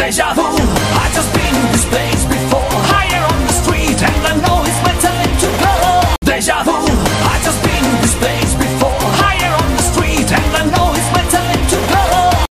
deja vu. I just been in this place before. Higher on the street and I know it's meant to go. Deja vu. I just been